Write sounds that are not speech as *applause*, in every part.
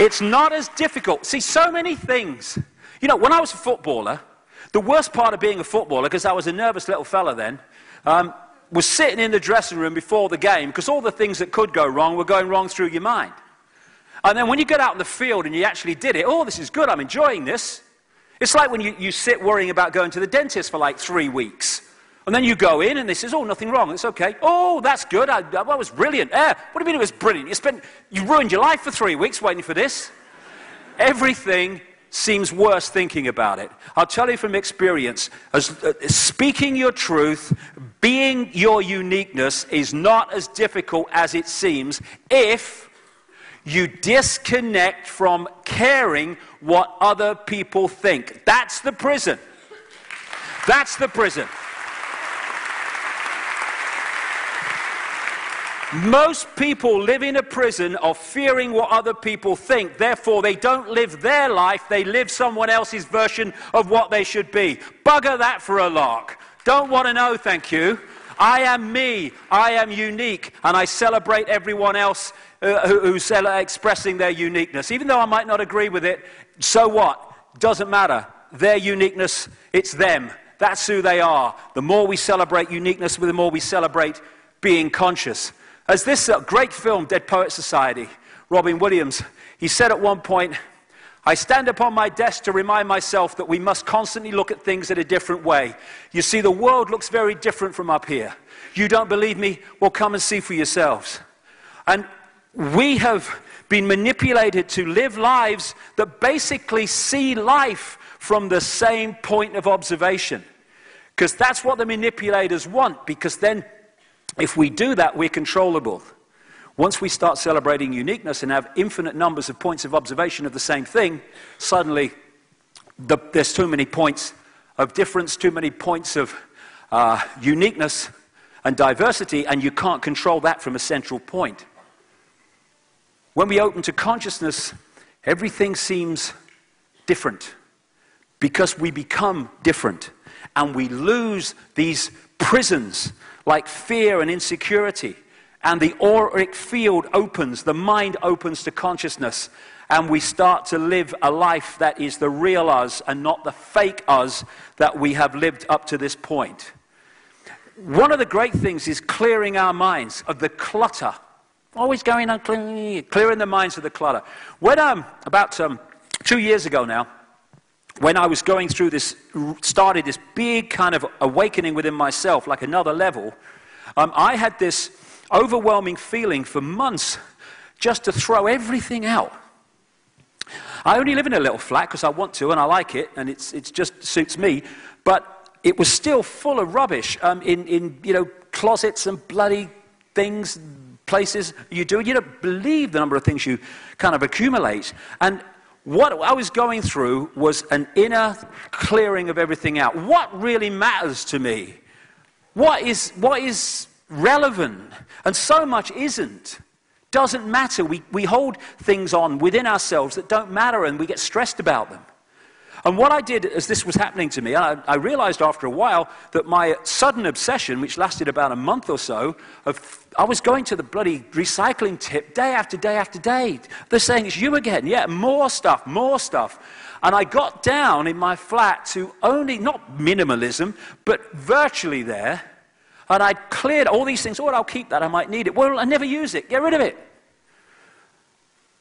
It's not as difficult. See, so many things. You know, when I was a footballer, the worst part of being a footballer, because I was a nervous little fella then, um, was sitting in the dressing room before the game because all the things that could go wrong were going wrong through your mind. And then when you get out in the field and you actually did it, oh, this is good, I'm enjoying this. It's like when you, you sit worrying about going to the dentist for like three weeks. And then you go in and they says, oh, nothing wrong. It's okay. Oh, that's good. I, that was brilliant. Eh, what do you mean it was brilliant? You, spent, you ruined your life for three weeks waiting for this. Everything seems worse thinking about it. I'll tell you from experience, as, uh, speaking your truth, being your uniqueness is not as difficult as it seems if you disconnect from caring what other people think. That's the prison. That's the prison. Most people live in a prison of fearing what other people think. Therefore, they don't live their life, they live someone else's version of what they should be. Bugger that for a lark. Don't want to know, thank you. I am me, I am unique, and I celebrate everyone else uh, who's expressing their uniqueness. Even though I might not agree with it, so what? Doesn't matter. Their uniqueness, it's them. That's who they are. The more we celebrate uniqueness, the more we celebrate being conscious. As this uh, great film, Dead Poet Society, Robin Williams, he said at one point, I stand upon my desk to remind myself that we must constantly look at things in a different way. You see, the world looks very different from up here. You don't believe me? Well, come and see for yourselves. And we have been manipulated to live lives that basically see life from the same point of observation. Because that's what the manipulators want, because then if we do that, we're controllable. Once we start celebrating uniqueness and have infinite numbers of points of observation of the same thing, suddenly the, there's too many points of difference, too many points of uh, uniqueness and diversity, and you can't control that from a central point. When we open to consciousness, everything seems different because we become different and we lose these prisons like fear and insecurity. And the auric field opens, the mind opens to consciousness, and we start to live a life that is the real us and not the fake us that we have lived up to this point. One of the great things is clearing our minds of the clutter. Always going on clearing, the minds of the clutter. When I'm um, about um, two years ago now, when I was going through this, started this big kind of awakening within myself, like another level, um, I had this overwhelming feeling for months just to throw everything out. I only live in a little flat because I want to and I like it and it's, it just suits me, but it was still full of rubbish um, in, in you know, closets and bloody things, places you do. You don't believe the number of things you kind of accumulate. And what I was going through was an inner clearing of everything out. What really matters to me? What is, what is relevant? And so much isn't. Doesn't matter. We, we hold things on within ourselves that don't matter and we get stressed about them. And what I did as this was happening to me, I, I, realized after a while that my sudden obsession, which lasted about a month or so, of, I was going to the bloody recycling tip day after day after day. They're saying, It's you again. Yeah, more stuff, more stuff. And I got down in my flat to only, not minimalism, but virtually there. And I cleared all these things. Oh, I'll keep that. I might need it. Well, I never use it. Get rid of it.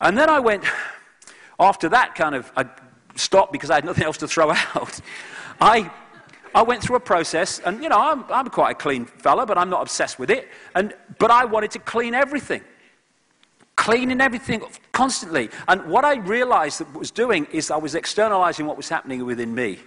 And then I went, *sighs* after that kind of, I stopped because I had nothing else to throw *laughs* out. I, I went through a process, and you know, I'm, I'm quite a clean fella, but I'm not obsessed with it. And, but I wanted to clean everything. Cleaning everything constantly. And what I realized that was doing is I was externalizing what was happening within me.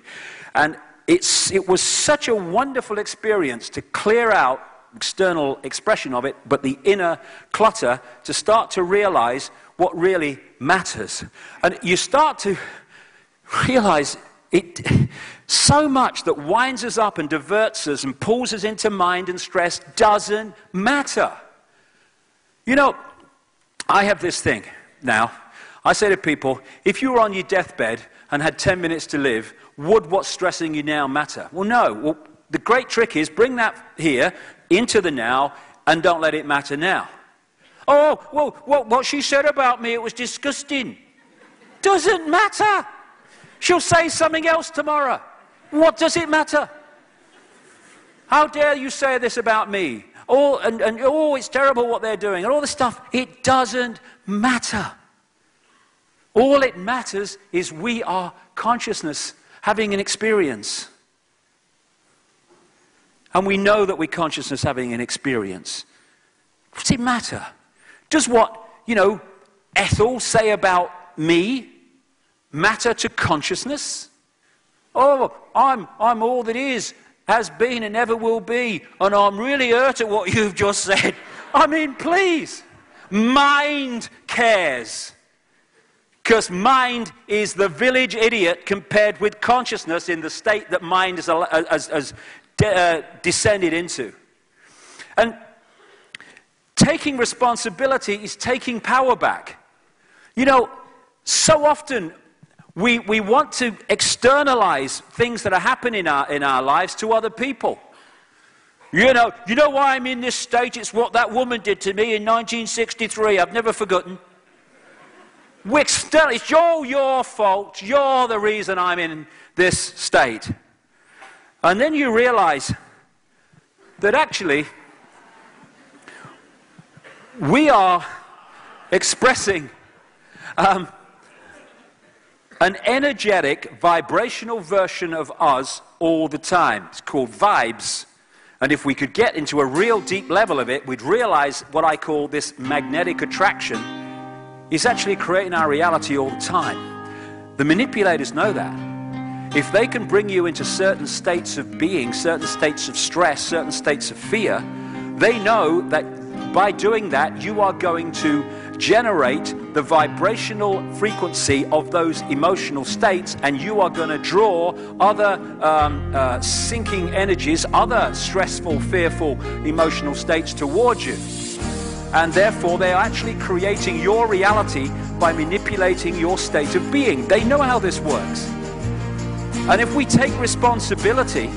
And it's, it was such a wonderful experience to clear out external expression of it, but the inner clutter to start to realize what really matters. And you start to realize it so much that winds us up and diverts us and pulls us into mind and stress doesn't matter. You know, I have this thing now. I say to people, if you were on your deathbed and had 10 minutes to live, would what's stressing you now matter? Well, no. Well, the great trick is bring that here into the now and don't let it matter now. Oh, well, what she said about me, it was disgusting. doesn't matter. She'll say something else tomorrow. What does it matter? How dare you say this about me? Oh, and, and oh, it's terrible what they're doing, and all this stuff. It doesn't matter. All it matters is we are consciousness having an experience. And we know that we're consciousness having an experience. What's it matter? Does what, you know, Ethel say about me matter to consciousness? Oh, I'm, I'm all that is, has been, and ever will be, and I'm really hurt at what *laughs* you've just said. I mean, please, mind cares. Because mind is the village idiot compared with consciousness in the state that mind has, has, has de- uh, descended into. And taking responsibility is taking power back. You know, so often we, we want to externalize things that are happening in our, in our lives to other people. You know, you know why I'm in this state? It's what that woman did to me in 1963. I've never forgotten. We external, it's all your fault. You're the reason I'm in this state. And then you realize that actually we are expressing um, an energetic, vibrational version of us all the time. It's called vibes. And if we could get into a real deep level of it, we'd realize what I call this magnetic attraction is actually creating our reality all the time. The manipulators know that. If they can bring you into certain states of being, certain states of stress, certain states of fear, they know that by doing that, you are going to generate the vibrational frequency of those emotional states, and you are going to draw other um, uh, sinking energies, other stressful, fearful emotional states towards you. And therefore, they are actually creating your reality by manipulating your state of being. They know how this works. And if we take responsibility,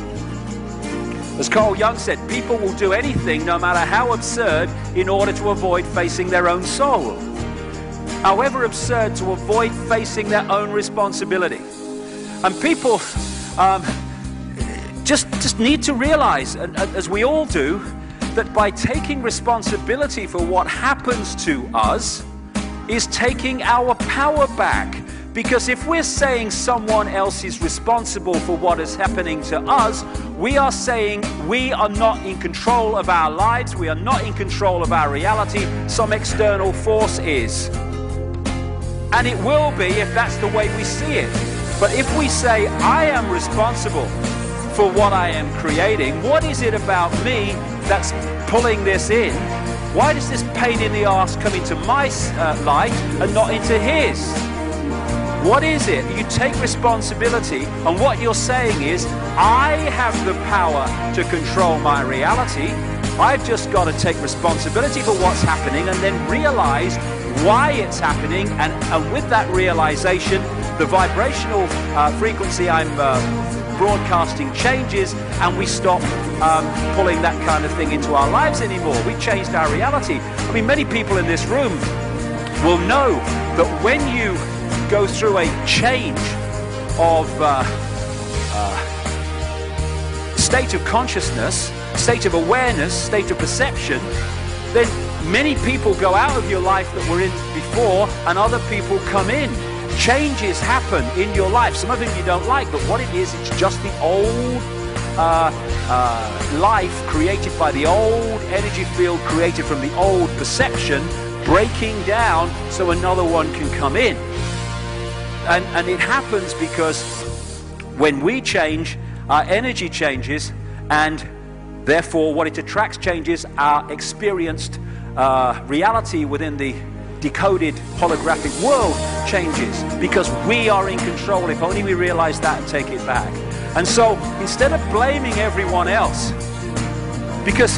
as Carl Jung said, people will do anything, no matter how absurd, in order to avoid facing their own soul. However absurd, to avoid facing their own responsibility. And people um, just, just need to realize, as we all do, that by taking responsibility for what happens to us is taking our power back because if we're saying someone else is responsible for what is happening to us, we are saying we are not in control of our lives, we are not in control of our reality, some external force is. And it will be if that's the way we see it. But if we say, I am responsible for what I am creating, what is it about me that's pulling this in? Why does this pain in the ass come into my uh, light and not into his? What is it? You take responsibility, and what you're saying is, I have the power to control my reality. I've just got to take responsibility for what's happening and then realize why it's happening. And, and with that realization, the vibrational uh, frequency I'm uh, broadcasting changes, and we stop um, pulling that kind of thing into our lives anymore. We changed our reality. I mean, many people in this room will know that when you go through a change of uh, uh, state of consciousness, state of awareness, state of perception, then many people go out of your life that were in before and other people come in. Changes happen in your life. Some of them you don't like, but what it is, it's just the old uh, uh, life created by the old energy field created from the old perception breaking down so another one can come in. And, and it happens because when we change, our energy changes, and therefore what it attracts changes, our experienced uh, reality within the decoded holographic world changes because we are in control if only we realize that and take it back. And so instead of blaming everyone else, because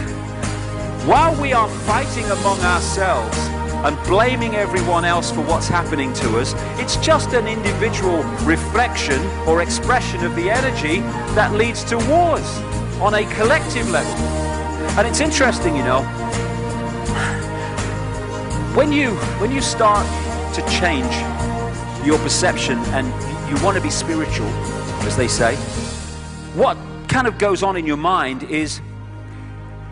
while we are fighting among ourselves, and blaming everyone else for what's happening to us. It's just an individual reflection or expression of the energy that leads to wars on a collective level. And it's interesting, you know, when you when you start to change your perception and you, want to be spiritual, as they say, what kind of goes on in your mind is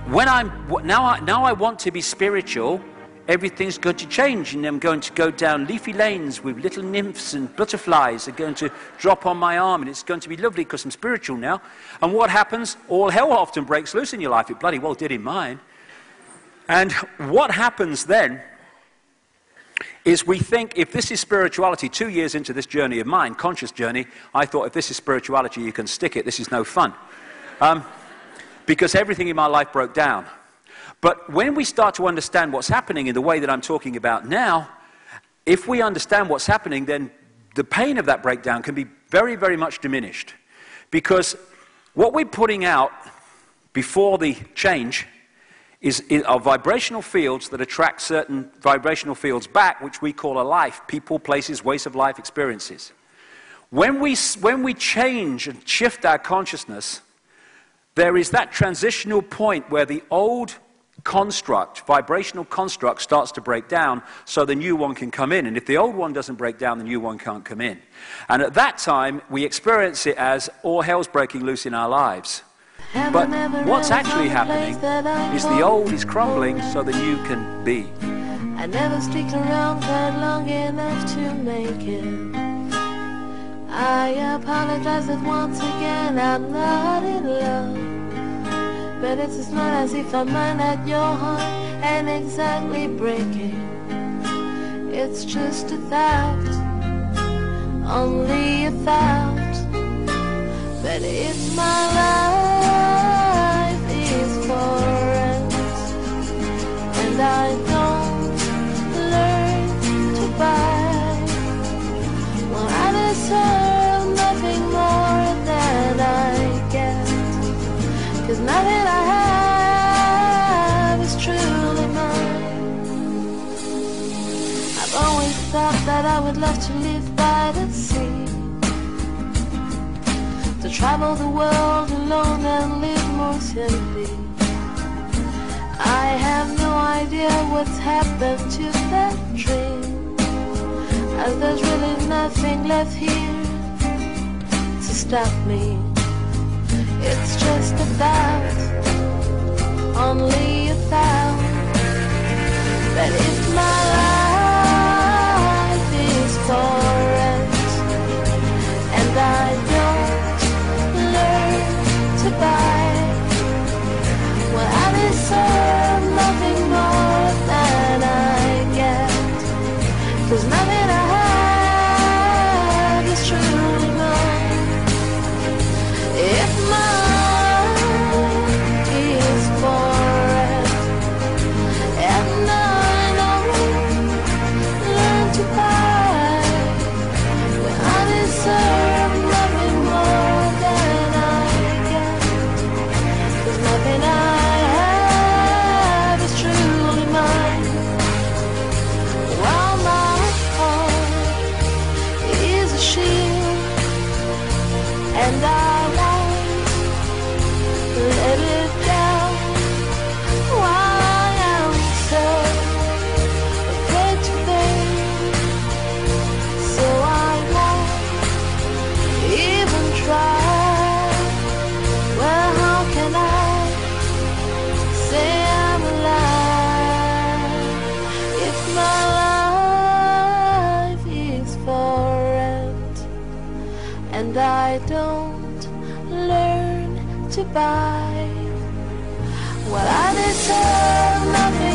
when I'm now I, now I want to be spiritual, everything's going to change and I'm going to go down leafy lanes with little nymphs and butterflies are going to drop on my arm and it's going to be lovely because I'm spiritual now. And what happens? All hell often breaks loose in your life. It bloody well did in mine. And what happens then is we think if this is spirituality, two years into this journey of mine, conscious journey, I thought if this is spirituality, you can stick it. This is no fun. Um, because everything in my life broke down. But when we start to understand what's happening in the way that I'm talking about now, if we understand what's happening, then the pain of that breakdown can be very, very much diminished. Because what we're putting out before the change is, are vibrational fields that attract certain vibrational fields back, which we call a life people, places, ways of life, experiences. When we, when we change and shift our consciousness, there is that transitional point where the old construct, vibrational construct, starts to break down so the new one can come in. And if the old one doesn't break down, the new one can't come in. And at that time, we experience it as all hell's breaking loose in our lives. But what's actually happening is the old is crumbling so the new can be. I never stick around quite long enough to make it. I apologize that once again I'm not in love. But it's as not as if I'm mine at your heart and exactly breaking. It's just a thought, only a thought. But if my life is for rent and I that I would love to live by the sea. To travel the world alone and live more simply I have no idea what's happened to that dream. As there's really nothing left here to stop me. It's just a thought, only a to buy. Well, I deserve nothing.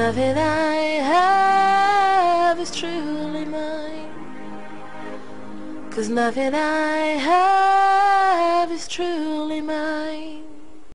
Nothing I have is truly mine. Cause nothing I have is truly mine.